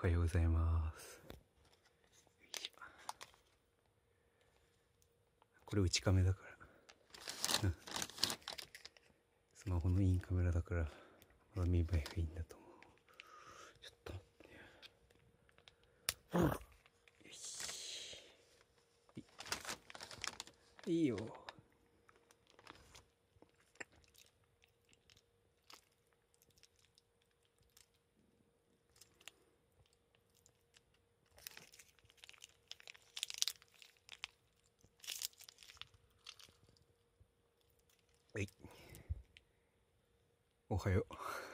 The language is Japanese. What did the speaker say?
はようございます。よいしょこれ内カメだから。スマホのインカメラだから、まだ見栄えがいいんだと思う。ちょっと待って。よし。いいよ。おはよう。